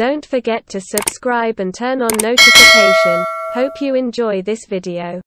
Don't forget to subscribe and turn on notification. Hope you enjoy this video.